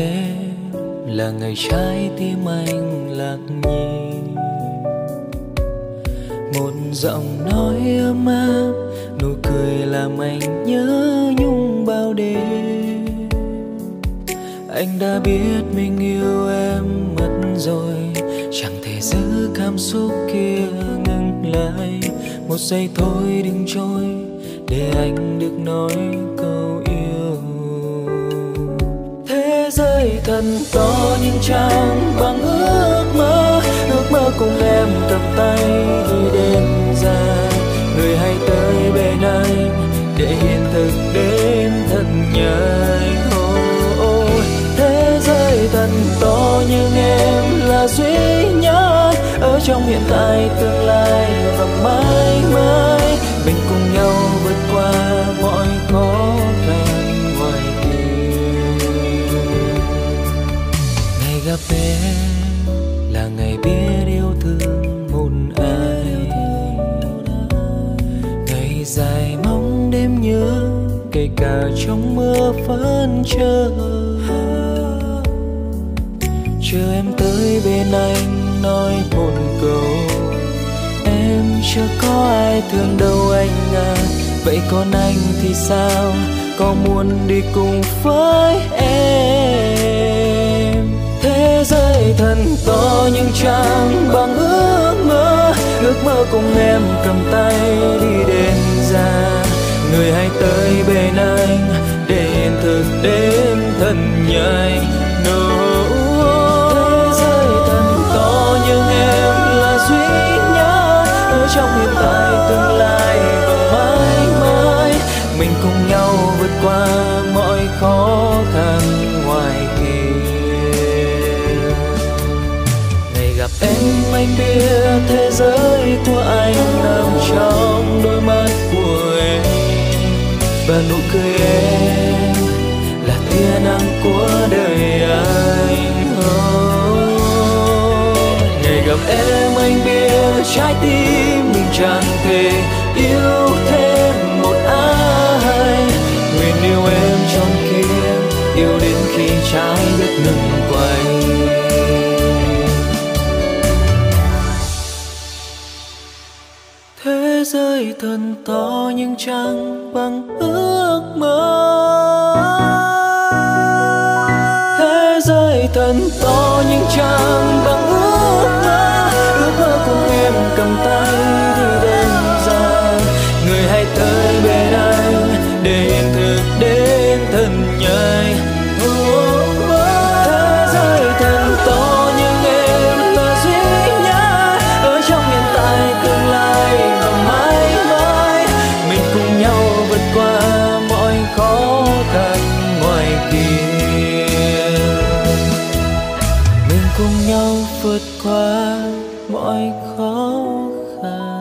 em là ngày trái tim anh lạc nhịp một giọng nói ấm áp, nụ cười làm anh nhớ nhung bao đêm. Anh đã biết mình yêu em mất rồi, chẳng thể giữ cảm xúc kia ngừng lại. Một giây thôi đừng trôi, để anh được nói thế giới thật to nhưng chẳng bằng ước mơ ước mơ cùng em cầm tay đi đến dài người hãy tới bên anh để hiện thực đến thật nhanh oh, oh. thế giới thật to nhưng em là duy nhất ở trong hiện tại tương lai và mãi mãi trong mưa vẫn chờ chờ em tới bên anh nói một câu. Em chưa có ai thương đâu anh à. Vậy còn anh thì sao? Có muốn đi cùng với em? Thế giới thật to nhưng chẳng bằng ước mơ. Ước mơ cùng em cầm tay đi đến già. Người hãy tới bên anh đêm thần nhai thật thế giới thật to nhưng em là duy nhất. Ở trong hiện tại tương lai và mãi mãi, mình cùng nhau vượt qua mọi khó khăn ngoài kia. Ngày gặp em, anh biết thế giới của anh nằm trong đôi mắt của em. Và nụ cười em trái tim mình chẳng thể yêu thêm một ai. Nguyện yêu em trong khi em yêu đến khi trái đất ngừng quay. Thế giới thần to nhưng chẳng bằng ước mơ. Thế giới thần to nhưng chẳng 好狠。